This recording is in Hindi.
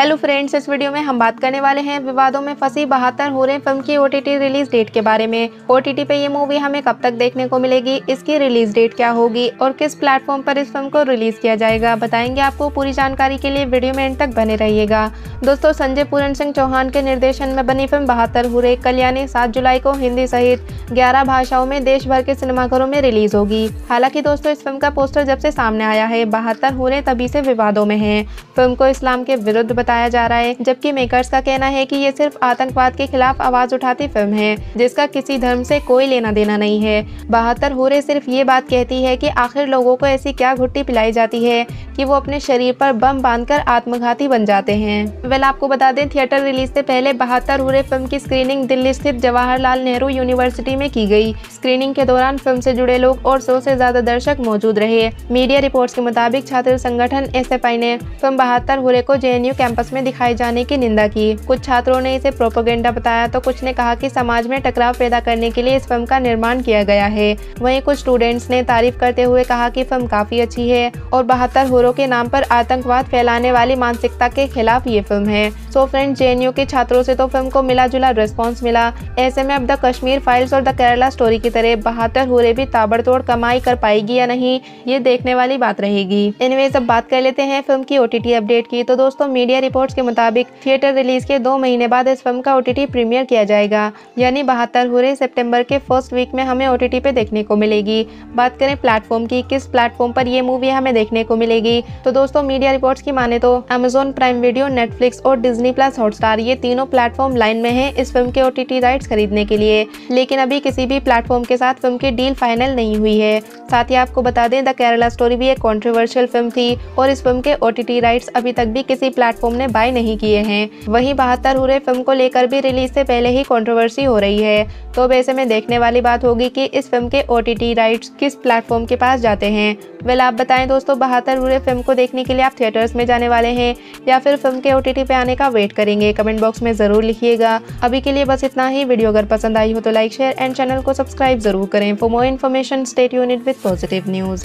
हेलो फ्रेंड्स इस वीडियो में हम बात करने वाले हैं विवादों में फंसी बहत्तर हो रहे फ़िल्म की ओटीटी रिलीज़ डेट के बारे में। ओटीटी पे ये मूवी हमें कब तक देखने को मिलेगी, इसकी रिलीज़ डेट क्या होगी और किस प्लेटफॉर्म पर इस फ़िल्म को रिलीज़ किया जाएगा, बताएँगे आपको पूरी जानकारी के लिए वीडियो में एंड तक बने रहिएगा। दोस्तों, संजय पूरन सिंह चौहान के निर्देशन में बनी फ़िल्म बहत्तर हुरे कल्याणी सात जुलाई को हिंदी सहित ग्यारह भाषाओं में देश भर के सिनेमाघरों में रिलीज़ होगी। हालाँकि दोस्तों, इस फ़िल्म का पोस्टर जब से सामने आया है, बहत्तर हुरे तभी से विवादों में है। फ़िल्म को इस्लाम के विरुद्ध बताया जा रहा है, जबकि मेकर्स का कहना है कि ये सिर्फ़ आतंकवाद के खिलाफ आवाज़ उठाती फ़िल्म है, जिसका किसी धर्म से कोई लेना देना नहीं है। बहत्तर हुरे सिर्फ़ ये बात कहती है कि आखिर लोगों को ऐसी क्या घुट्टी पिलाई जाती है कि वो अपने शरीर पर बम बांधकर आत्मघाती बन जाते हैं। वेल, आपको बता दें, थिएटर रिलीज़ से पहले बहत्तर हुरे फ़िल्म की स्क्रीनिंग दिल्ली स्थित जवाहरलाल नेहरू यूनिवर्सिटी में की गई। स्क्रीनिंग के दौरान फ़िल्म से जुड़े लोग और सौ से ज़्यादा दर्शक मौजूद रहे। मीडिया रिपोर्ट्स के मुताबिक छात्र संगठन एसएफआई ने फ़िल्म बहत्तर हुरे को जे कैंपस में दिखाए जाने की निंदा की। कुछ छात्रों ने इसे प्रोपोगेंडा बताया तो कुछ ने कहा कि समाज में टकराव पैदा करने के लिए इस फ़िल्म का निर्माण किया गया है। वहीं कुछ स्टूडेंट्स ने तारीफ़ करते हुए कहा कि फ़िल्म काफ़ी अच्छी है और बहत्तर हुरों के नाम पर आतंकवाद फैलाने वाली मानसिकता के खिलाफ ये फ़िल्म है। सो फ्रेंड जे के छात्रों से तो फ़िल्म को मिला जुला रिस्पॉन्स मिला। ऐसे में अब द कश्मीर फाइल्स और द केरला स्टोरी की तरह बहत्तर हुरे भी ताबड़तोड़ कमाई कर पाएगी या नहीं, ये देखने वाली बात रहेगी। एनीवेज अब बात कर लेते हैं फ़िल्म की ओटीटी अपडेट की। तो दोस्तों मीडिया रिपोर्ट्स के मुताबिक थिएटर रिलीज़ के दो महीने बाद इस फ़िल्म का ओटीटी प्रीमियर किया जाएगा। यानी बहत्तर हुए सितंबर के फ़र्स्ट वीक में हमें ओटीटी पे देखने को मिलेगी। बात करें प्लेटफॉर्म की, किस प्लेटफॉर्म पर ये मूवी हमें देखने को मिलेगी? तो दोस्तों मीडिया रिपोर्ट्स की माने तो अमेजोन प्राइम वीडियो नेटफ्लिक्स और डिजनी प्लस हॉटस्टार ये तीनों प्लेटफॉर्म लाइन में है इस फ़िल्म के ओटीटी राइट्स खरीदने के लिए। लेकिन अभी किसी भी प्लेटफॉर्म के साथ फ़िल्म की डील फाइनल नहीं हुई है। साथ ही आपको बता दें द केरला स्टोरी भी एक कॉन्ट्रोवर्शियल फ़िल्म थी और इस फ़िल्म के ओटीटी राइट्स अभी तक भी किसी प्लेटफॉर्म ने बाय नहीं किए हैं। वहीं बहत्तर हुए फ़िल्म को लेकर भी रिलीज़ से पहले ही कंट्रोवर्सी हो रही है। तो ऐसे में देखने वाली बात होगी कि इस फ़िल्म के ओटीटी राइट्स किस प्लेटफॉर्म के पास जाते हैं। वेल आप बताएँ दोस्तों, बहत्तर हुए फ़िल्म को देखने के लिए आप थिएटर्स में जाने वाले हैं या फिर फ़िल्म के ओटीटी पे आने का वेट करेंगे? कमेंट बॉक्स में ज़रूर लिखिएगा। अभी के लिए बस इतना ही। वीडियो अगर पसंद आई हो तो लाइक शेयर एंड चैनल को सब्सक्राइब ज़रूर करें। For more information state unit with positive news